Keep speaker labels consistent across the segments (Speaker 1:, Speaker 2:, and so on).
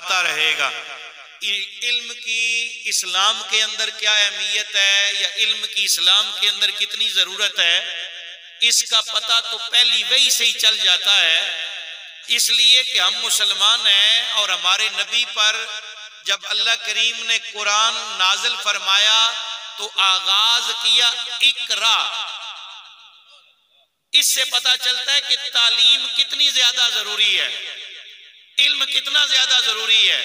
Speaker 1: आता रहेगा। इल्म की इस्लाम के अंदर क्या अहमियत है, या इल्म की इस्लाम के अंदर कितनी ज़रूरत है, इसका पता तो पहली वही से ही चल जाता है। इसलिए कि हम मुसलमान हैं और हमारे नबी पर जब अल्लाह करीम ने कुरान नाजिल फरमाया तो आगाज़ किया इकरा। इससे पता चलता है कि तालीम कितनी ज़्यादा ज़रूरी है। इल्म कितना ज़्यादा ज़रूरी है।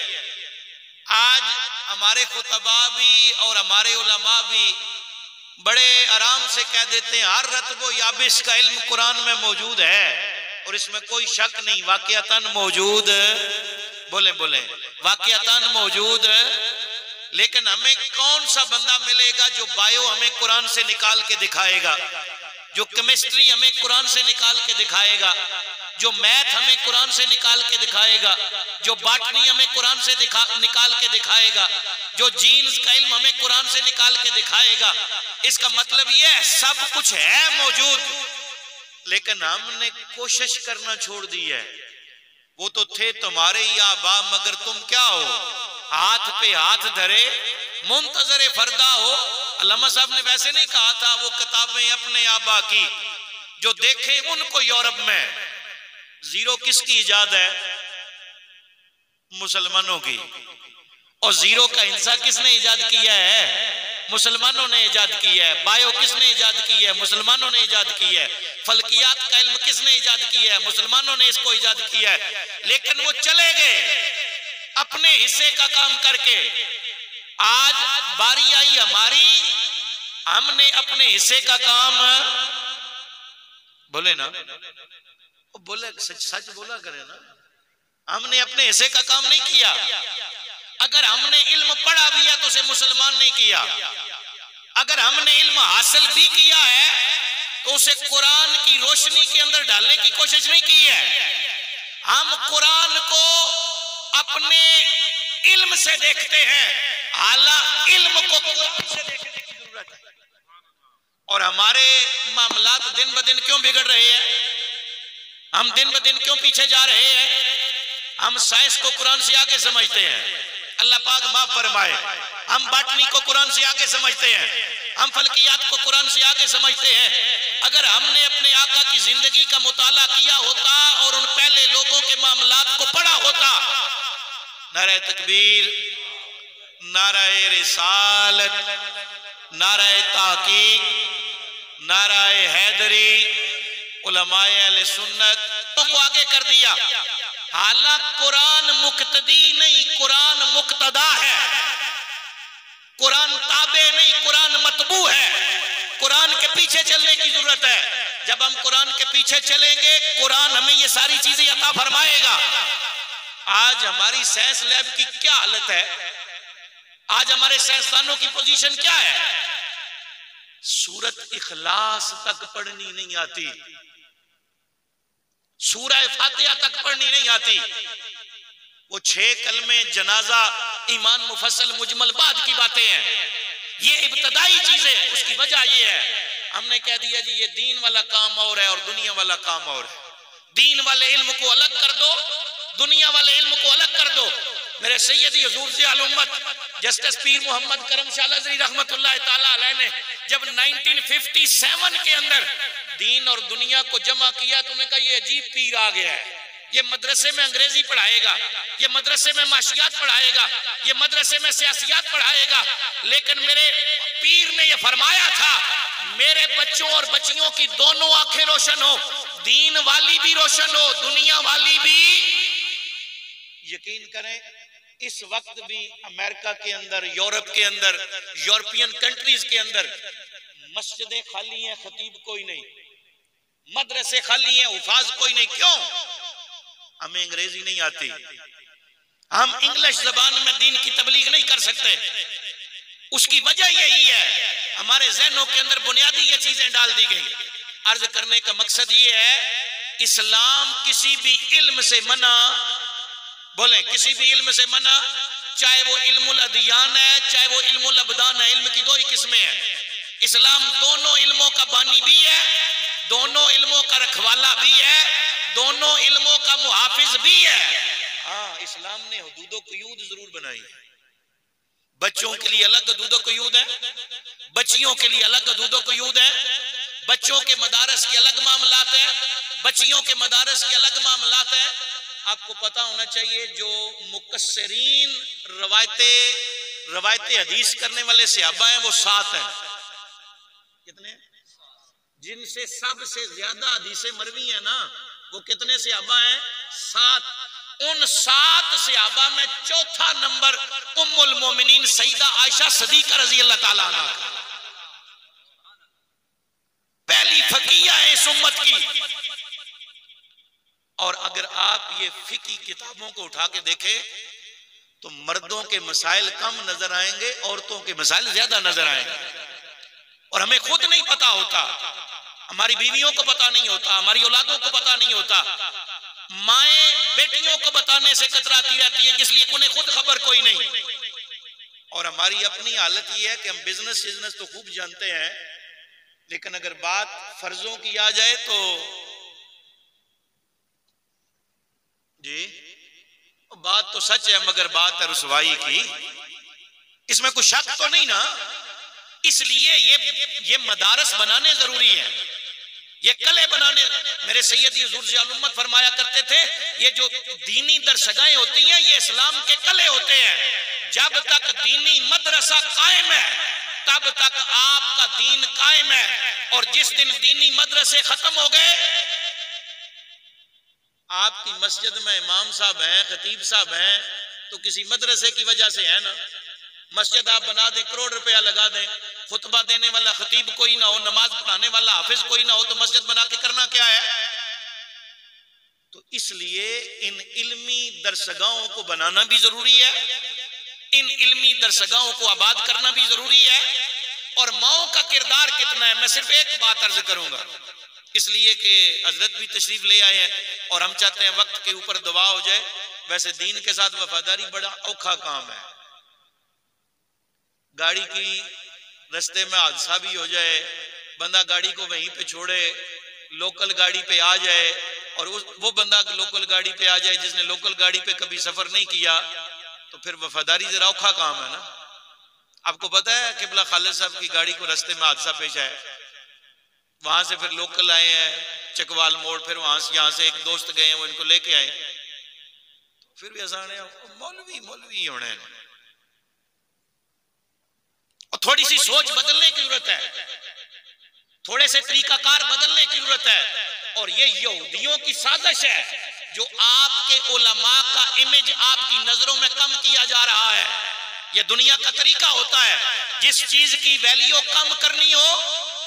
Speaker 1: आज हमारे खुतबा भी और हमारे उलमा भी बड़े आराम से कह देते हैं, हर रतबो याबिश का इल्म कुरान में मौजूद है और इसमें कोई शक नहीं, वाकयातन मौजूद। बोले बोले, वाकयातन मौजूद। लेकिन हमें कौन सा बंदा मिलेगा जो बायो हमें कुरान से निकाल के दिखाएगा, जो केमिस्ट्री हमें कुरान से निकाल के दिखाएगा? जो मैथ हमें कुरान से निकाल के दिखाएगा, जो बाटनी हमें कुरान से दिखा, निकाल के दिखाएगा, जो जीन्स का इल्म हमें कुरान से निकाल के दिखाएगा, इसका मतलब यह है, सब कुछ है मौजूद, लेकिन हमने कोशिश करना छोड़ दी है। वो तो थे तुम्हारे ही आबा, मगर तुम क्या हो? हाथ पे हाथ धरे, मुंतजर फरदा हो। अलामा साहब ने वैसे नहीं कहा था, वो किताबें अपने आबा की, जो देखे उनको यूरोप में। ज़ीरो किसकी ईजाद है? मुसलमानों की। और ज़ीरो का हिंसा किसने ईजाद किया है? मुसलमानों ने ईजाद किया है। बायो किसने ईजाद की है? मुसलमानों ने ईजाद की है। फलकियात का इल्म किसने ईजाद किया है? मुसलमानों ने इसको ईजाद किया है। लेकिन वो चले गए अपने हिस्से का काम करके। आज बारी आई हमारी। हमने अपने हिस्से का काम बोले ना। बोले, सच सच बोला करे ना। हमने अपने हिस्से का काम नहीं किया। अगर हमने इल्म पढ़ा भी है तो उसे मुसलमान नहीं किया। अगर हमने इल्म हासिल भी किया है तो उसे कुरान की रोशनी के अंदर डालने की कोशिश नहीं की है। हम कुरान को अपने इल्म से देखते हैं। हाला, इल्म को कुरान से देखने की ज़रूरत है। और हमारे मामला दिन ब दिन क्यों बिगड़ रहे हैं? हम दिन ब दिन क्यों पीछे जा रहे हैं? हम साइंस को कुरान से आगे समझते हैं। अल्लाह पाक माफ़ फरमाए। हम बाटनी को कुरान से आगे समझते हैं। हम फलकियात को कुरान से आगे समझते हैं। अगर हमने अपने आका की ज़िंदगी का मुताला किया होता और उन पहले लोगों के मामलात को पढ़ा होता। नारे तकबीर नाराय रिसालत नाराय ताकीक नाराय हैदरी सुन्नत तो को आगे कर दिया। हालाँकि कुरान मुक्तदी नहीं, कुरान मुक्तदा है। कुरान ताबे नहीं, कुरान मतबू है। कुरान के पीछे चलने की ज़रूरत है। जब हम कुरान के पीछे चलेंगे, कुरान हमें ये सारी चीज़ें अता फरमाएगा। आज हमारी साइंस लैब की क्या हालत है? आज हमारे साइंसदानों की पोजीशन क्या है? सूरत इखलास तक पढ़नी नहीं आती। सूरह फातिहा तक पढ़नी नहीं आती। वो छह कलमे जनाजा ईमान मुफसल मुजमल बाद की बातें हैं। ये इब्तदाई चीज़ें उसकी वजह ये है। हमने कह दिया जी, ये दीन वाला काम और है और दुनिया वाला काम और है। दीन वाले इल्म को अलग कर दो, दुनिया वाले इल्म को अलग कर दो। मेरे सैयद हजूर से आलमत जस्टिस पीर मोहम्मद करम शाह रहमतुल्लाह ताला ने, जब 1957 के अंदर दीन और दुनिया को जमा किया तो उन्होंने कहा, ये अजीब पीर आ गया है। ये मदरसे में अंग्रेज़ी पढ़ाएगा, ये मदरसे में माशियात पढ़ाएगा, ये मदरसे में सियासियात पढ़ाएगा, लेकिन मेरे पीर ने ये फरमाया था, मेरे बच्चों और बच्चियों की दोनों आँखें रोशन हो, दीन वाली भी रोशन हो, दुनिया वाली भी। यकीन करें इस वक्त भी अमेरिका के अंदर, यूरोप के अंदर, यूरोपियन कंट्रीज़ के अंदर मस्जिदें खाली हैं, खतीब कोई नहीं। मदरसे खाली हैं, उफाज कोई नहीं। क्यों? हमें अंग्रेज़ी नहीं आती। हम इंग्लिश जबान में दीन की तबलीग नहीं कर सकते। उसकी वजह यही है, हमारे जहनों के अंदर बुनियादी ये चीज़ें डाल दी गई। अर्ज़ करने का मकसद ये है, इस्लाम किसी भी इल्म से मना बोले, किसी भी इल्म से मना, चाहे वो इल्मुल अदियान है, चाहे वो इल्मुल अबदान है, इल्म की दो ही किस्में हैं। इस्लाम दोनों इल्मों का बानी भी है, दोनों इल्मों का रखवाला भी है, दोनों इल्मों का मुहाफिज भी है। हाँ इस्लाम ने हदूदो कयूद ज़रूर बनाई। है बच्चों के लिए अलग हदूदो कयूद है, बच्चियों के लिए अलग हदूदो कयूद है, बच्चों के मदारस के अलग मामलात है, बच्चियों के मदारस के अलग मामलात है आपको पता होना चाहिए, जो मुकसरीन रवायते रवायते हदीस करने वाले सियाबा हैं, वो सात हैं। कितने? जिनसे सबसे ज़्यादा हदीसें मरवी हैं ना, वो कितने सियाबा हैं? सात। उन सात सियाबा में चौथा नंबर उम्मुल मोमिनीन सईदा आयशा सदीका रज़ी अल्लाह ताला पहली फकीया है इस उम्मत की। और अगर आप ये फिकी किताबों को उठा के देखें तो मर्दों के मसाइल कम नज़र आएँगे, औरतों के मसाइल ज़्यादा नज़र आएँगे। और हमें खुद नहीं पता होता। हमारी बीवियों को पता नहीं होता, हमारी औलादों को पता नहीं होता। माए बेटियों को बताने से कतराती रहती है इसलिए उन्हें खुद खबर कोई नहीं। और हमारी अपनी हालत यह है कि हम बिज़नेस बिज़नेस तो खूब जानते हैं, लेकिन अगर बात फर्जों की आ जाए तो जी। बात तो सच है, मगर बात है रसवाई की। इसमें कुछ शक तो नहीं ना? इसलिए ये ये मदारस बनाने ज़रूरी है। ये कले बनाने, मेरे सैयदी हजूर फरमाया करते थे, ये जो दीनी दरसगाएँ होती हैं, ये इस्लाम के कले होते हैं। जब तक दीनी मदरसा कायम है, तब तक आपका दीन कायम है। और जिस दिन दीनी मदरसे खत्म हो गए आपकी मस्जिद में इमाम साहब हैं, खतीब साहब हैं तो किसी मदरसे की वजह से है ना? मस्जिद आप बना दें, करोड़ रुपया लगा दें, खुतबा देने वाला खतीब कोई ना हो, नमाज़ पढ़ाने वाला हाफिज कोई ना हो तो मस्जिद बना के करना क्या है? तो इसलिए इन इल्मी दरसगाहों को बनाना भी ज़रूरी है, इन इल्मी दरसगाहों को आबाद करना भी ज़रूरी है, और माओ का किरदार कितना है, मैं सिर्फ़ एक बात अर्ज़ करूँगा। इसलिए कि हज़रत भी तशरीफ़ ले आए हैं और हम चाहते हैं वक्त के ऊपर दवा हो जाए। वैसे दीन के साथ वफादारी बड़ा औखा काम है। गाड़ी की रस्ते में हादसा भी हो जाए, बंदा गाड़ी को वहीं पे छोड़े, लोकल गाड़ी पे आ जाए और उस वो बंदा लोकल गाड़ी पे आ जाए जिसने लोकल गाड़ी पे कभी सफ़र नहीं किया तो फिर वफादारी जरा औखा काम है ना। आपको पता है किबला खालिद साहब की गाड़ी को रस्ते में हादसा पेश आया? वहाँ से फिर लोकल आए हैं, चकवाल मोड़, फिर वहाँ से यहाँ से एक दोस्त गए वो इनको लेके आए। फिर भी है मौलवी मौलवी होने और थोड़ी सी सोच बदलने की ज़रूरत है। थोड़े से तरीकाकार बदलने की ज़रूरत है। और ये यहूदियों की साजिश है, जो आपके उलमा का इमेज आपकी नज़रों में कम किया जा रहा है। ये दुनिया का तरीका होता है, जिस चीज़ की वैल्यू कम करनी हो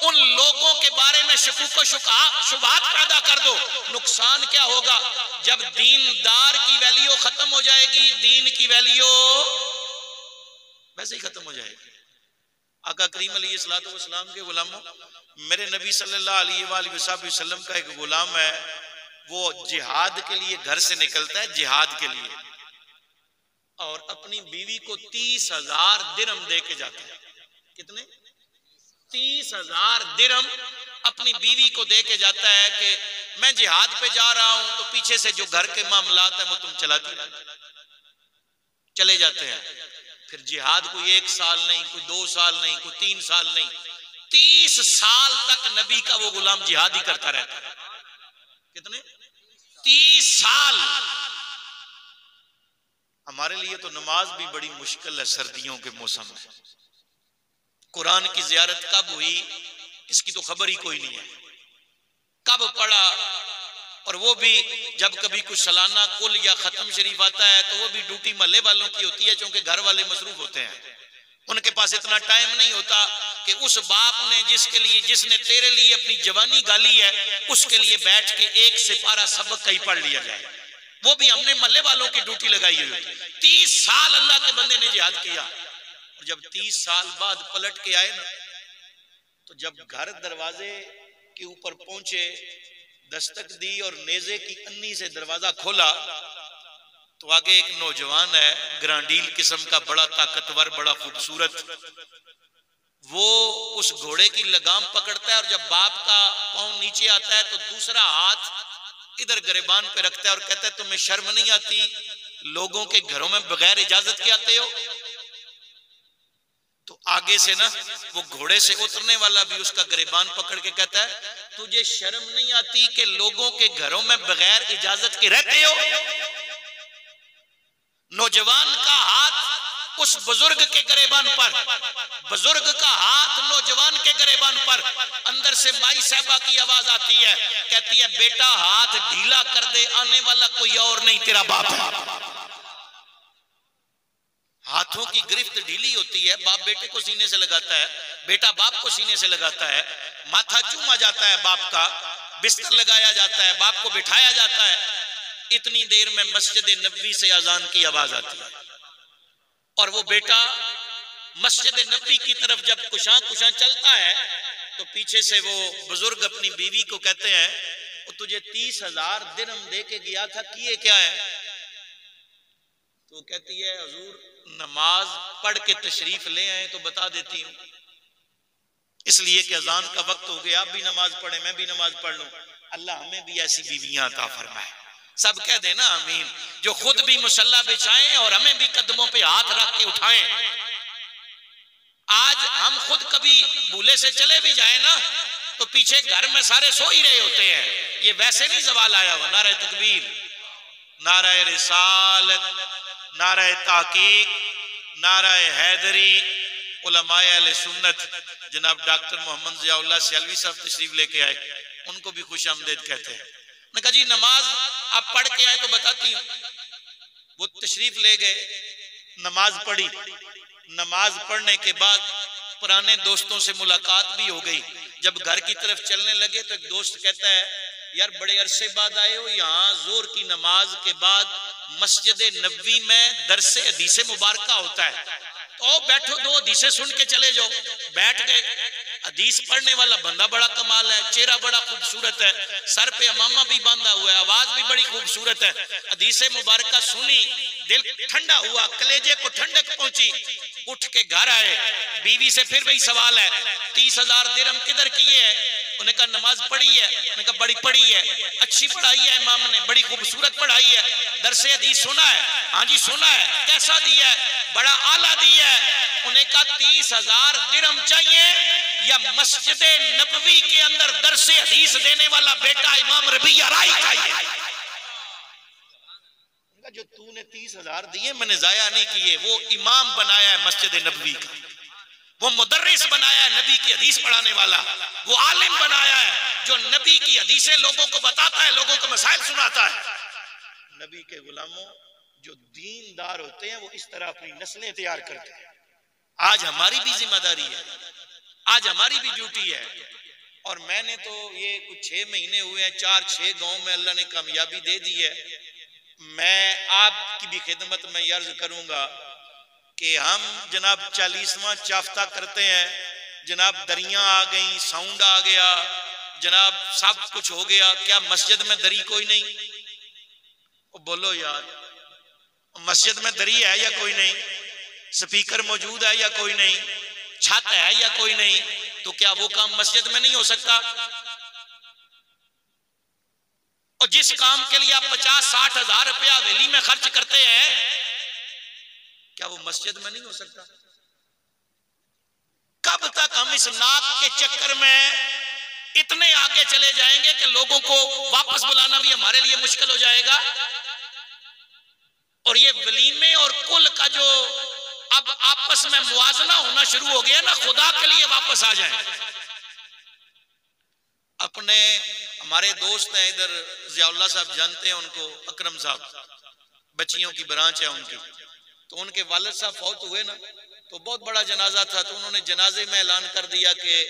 Speaker 1: उन लोगों के बारे में शकू को शुभात पैदा कर दो। नुकसान क्या होगा? जब दीनदार की वैल्यू खत्म हो जाएगी, दीन की वैल्यू वैसे ही खत्म हो जाएगी। आका करीम सलाम के गुलामों मेरे नबी वसल्लम का एक गुलाम है। वो जिहाद के लिए घर से निकलता है, जिहाद के लिए। और अपनी बीवी को तीस हज़ार दिरम दे के जाता है। कितने? तीस हज़ार दिरम अपनी बीवी को दे के जाता है कि मैं जिहाद पे जा रहा हूँ तो पीछे से जो घर के मामला है वो तुम चलाती चले जाते हैं। फिर जिहाद कोई एक साल नहीं, कोई दो साल नहीं, कोई तीन साल नहीं। तीस साल तक नबी का वो गुलाम जिहाद ही करता रहता है। कितने? तीस साल। हमारे लिए तो नमाज़ भी बड़ी मुश्किल है सर्दियों के मौसम में। कुरान की जियारत कब हुई, इसकी तो खबर ही कोई नहीं है। कब पढ़ा, और वो भी जब कभी कुछ सालाना कुल या खत्म शरीफ आता है तो वो भी ड्यूटी महल्ले वालों की होती है क्योंकि घर वाले मसरूफ होते हैं। उनके पास इतना टाइम नहीं होता कि उस बाप ने जिसके लिए, जिसने तेरे लिए अपनी जवानी गाली है, उसके लिए बैठ के एक सिपारा सबक कहीं पढ़ लिया जाए। वो भी हमने मल्ले वालों की ड्यूटी लगाई हुई तीस साल अल्लाह के बंदे ने जिहाद किया। और जब तीस साल बाद पलट के आए ना तो जब घर दरवाजे के ऊपर पहुँचे, दस्तक दी और नेजे की अन्नी से दरवाज़ा खोला तो आगे एक नौजवान है, ग्रांडील किस्म का बड़ा ताकतवर, बड़ा खूबसूरत। वो उस घोड़े की लगाम पकड़ता है और जब बाप का पाँव नीचे आता है तो दूसरा हाथ इधर गरेबान पे रखता है और कहता है, तुम्हें शर्म नहीं आती? लोगों के घरों में बगैर इजाज़त के आते हो? तो आगे से ना, वो घोड़े से उतरने वाला भी उसका गरेबान पकड़ के कहता है, तुझे शर्म नहीं आती कि लोगों के घरों में बगैर इजाज़त के रहते हो? नौजवान का हाथ उस बुज़ुर्ग के गरेबान पर, बुज़ुर्ग का हाथ नौजवान के गरेबान पर, अंदर से माई साहबा की आवाज़ आती है, कहती है, बेटा, हाथ ढीला कर दे, आने वाला कोई और नहीं, तेरा बाप है। हाथों की गिरफ्त ढीली होती है, बाप बेटे को सीने से लगाता है, बेटा बाप को सीने से लगाता है, माथा चूमा जाता है बाप का, बिस्तर लगाया जाता है, बाप को बिठाया जाता है। इतनी देर में मस्जिद नबी से अजान की आवाज़ आती है। और वो बेटा मस्जिद नबी की तरफ़ जब कुशा कुशा चलता है तो पीछे से वो बुज़ुर्ग अपनी बीवी को कहते हैं, वो तुझे तीस हज़ार दिन दे के गया था, किए क्या है? तो कहती है, हजूर नमाज़ पढ़ के तशरीफ़ ले आए तो बता देती हूँ। इसलिए कि अजान का वक्त हो गया, आप भी नमाज़ पढ़े, मैं भी नमाज़ पढ़ लू। अल्लाह हमें भी ऐसी बीवियाँ अता फरमाए। सब कह देना अमीन जो खुद भी मुसल्ला बिछाएँ और हमें भी कदमों पे हाथ रख के उठाएँ। आज हम खुद कभी भूले से चले भी जाए ना तो पीछे घर में सारे सो ही रहे होते हैं। ये वैसे नहीं सवाल आया हुआ नारा तकबीर नारा रिसालत नारा ताकीक नारा हैदरी सुन्नत। जनाब डॉक्टर मोहम्मद जियाउल्ला सियालवी साहब तशरीफ़ लेके आए, उनको भी खुश आमदेद कहते हैं। मैं कहा, जी, नमाज़ आप पढ़ के आए तो बताती हूँ। वो तशरीफ़ ले गए, नमाज़ पढ़ी। नमाज़ पढ़ने के बाद पुराने दोस्तों से मुलाकात भी हो गई। जब घर की तरफ़ चलने लगे तो एक दोस्त कहता है, यार, बड़े अरसे बाद आए हो, यहाँ ज़ोर की नमाज़ के बाद मस्जिद नबी में दरसे हदीसे मुबारक होता है। तो बैठो, दो हदीसे सुन के चले जाओ। बैठ गए। हदीस पढ़ने वाला बंदा बड़ा कमाल है, चेहरा बड़ा खूबसूरत है। सर पे अमामा भी बांधा हुआ है, आवाज़ भी बड़ी खूबसूरत है। हदीसे मुबारक सुनी, दिल ठंडा हुआ, कलेजे को ठंडक पहुँची। उठ के घर आए। बीवी से फिर वही सवाल है तीस हज़ार दिरम किधर किए है? उन्हें कहा, नमाज़ पढ़ी है। उन्हें कहा, बड़ी पढ़ी है। अच्छी पढ़ाई है इमाम ने, बड़ी खूबसूरत पढ़ाई है। दरसे हदीस सुना है। हाँ जी, सुना है। कैसा दिया है? बड़ा आला दिया है। उन्हें कहा, तीस हज़ार दिरम चाहिए या मस्जिद नबवी के अंदर दरसे हदीस देने वाला बेटा इमाम रबिया राय चाहिए? जो तूने तीस हज़ार दिए, मैंने जाया नहीं किए। वो इमाम बनाया है मस्जिद नबवी का। वो मुदर्रिस बनाया है, नबी की हदीस पढ़ाने वाला। वो आलिम बनाया है, जो नबी की हदीसें लोगों को बताता है, लोगों को मसाइल सुनाता है। नबी के गुलामों जो दीनदार होते हैं, वो इस तरह अपनी नस्लें तैयार करते हैं। आज हमारी भी ज़िम्मेदारी है, आज हमारी भी ड्यूटी है। और मैंने तो ये कुछ छह महीने हुए हैं, चार छह गाँव में अल्लाह ने कामयाबी दे दी है। मैं आपकी भी खिदमत में यर्ज करूँगा। कि हम जनाब चालीसवा चाफ्ता करते हैं, जनाब दरिया आ गई, साउंड आ गया, जनाब सब कुछ हो गया, क्या मस्जिद में दरी कोई नहीं? बोलो यार, मस्जिद में दरी है या कोई नहीं? स्पीकर मौजूद है या कोई नहीं? छत है या कोई नहीं? तो क्या वो काम मस्जिद में नहीं हो सकता? और जिस काम के लिए आप पचास साठ हज़ार रुपया हवेली में खर्च करते हैं क्या वो मस्जिद में नहीं हो सकता? कब तक हम इस नाक के चक्कर में इतने आगे चले जाएँगे कि लोगों को वापस बुलाना भी हमारे लिए मुश्किल हो जाएगा? और ये वलीमे और कुल का जो अब आपस में मुआजना होना शुरू हो गया ना, खुदा के लिए वापस आ जाए। अपने हमारे दोस्त हैं इधर जियाउल्ला साहब जानते हैं उनको, अकरम साहब, बच्चियों की ब्रांच है उनकी। तो उनके वालद साहब फौत हुए ना तो बहुत बड़ा जनाजा था तो उन्होंने जनाजे में ऐलान कर दिया कि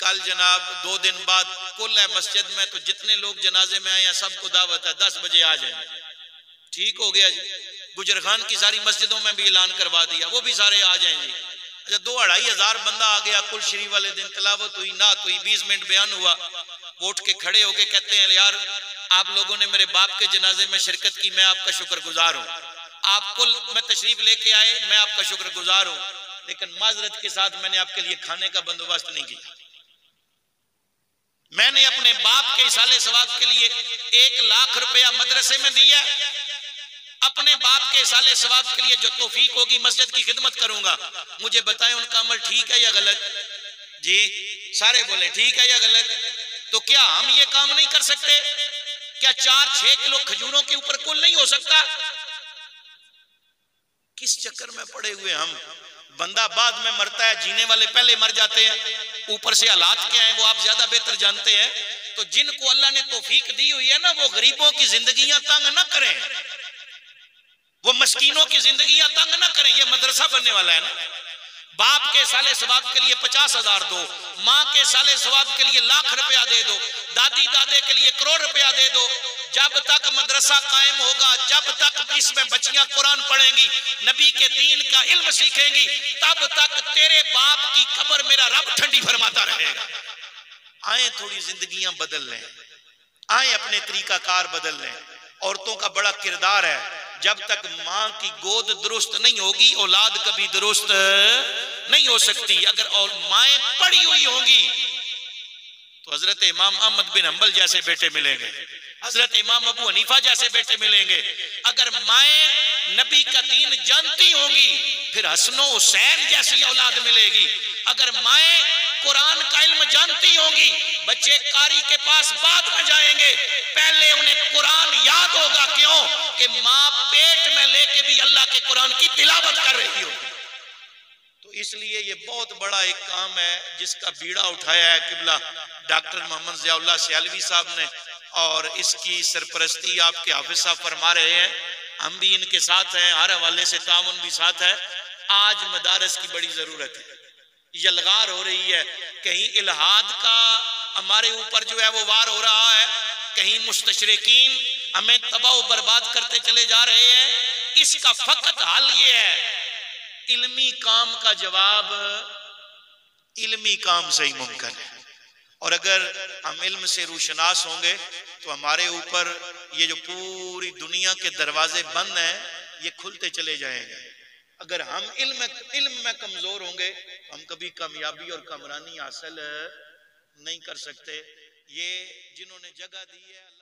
Speaker 1: कल जनाब, दो दिन बाद कुल है मस्जिद में तो जितने लोग जनाजे में आए हैं, सबको दावत है, दस बजे आ जाए। ठीक हो गया जी। गुजर खान की सारी मस्जिदों में भी ऐलान करवा दिया, वो भी सारे आ जाएँगे अच्छा दो अढ़ाई हज़ार बंदा आ गया कुल श्री वाले दिन, तलावत हुई, नात हुई, बीस मिनट बयान हुआ। वोट के खड़े होके कहते हैं, यार, आप लोगों ने मेरे बाप के जनाजे में शिरकत की, मैं आपका शुक्रगुजार हूँ। आप कुल में तशरीफ़ लेके आए, मैं आपका शुक्रगुजार हूँ। लेकिन माजरत के साथ मैंने आपके लिए खाने का बंदोबस्त नहीं किया। मैंने अपने बाप के इसाले सवाब के लिए एक लाख रुपया मदरसे में दिया। अपने बाप के साले सवाब के लिए जो तोफीक होगी, मस्जिद की खिदमत करूँगा। मुझे बताएँ उनका अमल ठीक है या गलत? जी, सारे बोले, ठीक है या गलत? तो क्या हम ये काम नहीं कर सकते? क्या चार, छह किलो खजूरों के ऊपर कुल नहीं हो सकता? किस चक्कर में पड़े हुए हम। बंदा बाद में मरता है, जीने वाले पहले मर जाते हैं। ऊपर से हालात क्या है, वो आप ज़्यादा बेहतर जानते हैं। तो जिनको अल्लाह ने तोफीक दी हुई है ना, वो गरीबों की जिंदगियाँ तंग ना करें। वो मस्कीनों की जिंदगियाँ तंग ना करें, ये मदरसा बनने वाला है ना। बाप के साले स्वाब के लिए पचास हज़ार दो, माँ के साले सवाब के लिए लाख रुपया दे दो दादी दादे के लिए करोड़ रुपया दे दो। जब तक मदरसा कायम होगा, जब तक इसमें बच्चियाँ कुरान पढ़ेंगी, नबी के दीन का इल्म सीखेंगी, तब तक तेरे बाप की कब्र मेरा रब ठंडी फरमाता रहेगा। आए थोड़ी जिंदगियाँ बदल लें, आए अपने तरीका कार बदल लें। औरतों का बड़ा किरदार है, जब तक माँ की गोद दुरुस्त नहीं होगी, औलाद कभी दुरुस्त नहीं हो सकती। अगर और माए पड़ी हुई होंगी तो हज़रत इमाम अहमद बिन हम्बल जैसे बेटे मिलेंगे। हज़रत इमाम अबू हनीफा जैसे बेटे मिलेंगे। अगर माए नबी का दीन जानती होंगी, फिर हसनो हुसैन जैसी औलाद मिलेगी। अगर माए कुरान का इल्म जानती होंगी, बच्चे कारी के पास बाद में जाएँगे। पहले उन्हें कुरान याद होगा क्यों? कि माँ पेट में लेके भी अल्लाह के कुरान की तिलावत कर रही होगी। तो इसलिए ये बहुत बड़ा एक काम है, जिसका बीड़ा उठाया है किबला डॉक्टर मोहम्मद जियाउल्ला सियालवी साहब ने। और इसकी सरपरस्ती आपके हाफिज साहब फरमा रहे हैं। हम भी इनके साथ हैं, हर हवाले से ताउन भी साथ है। आज मदारस की बड़ी ज़रूरत है। यलगार हो रही है। कहीं इलाहाद का हमारे ऊपर जो है वो वार हो रहा है। कहीं मुस्तशरकिन हमें तबाह बर्बाद करते चले जा रहे हैं। इसका फकत हल ये है। इल्मी काम का जवाब इल्मी काम से ही मुमकिन है। और अगर हम इल्म से रूशनास होंगे तो हमारे ऊपर ये जो पूरी दुनिया के दरवाजे बंद हैं, ये खुलते चले जाएँगे। अगर हम इल्म इल्म में कमज़ोर होंगे, हम कभी कामयाबी और कमरानी हासिल नहीं कर सकते। ये जिन्होंने जगह दी है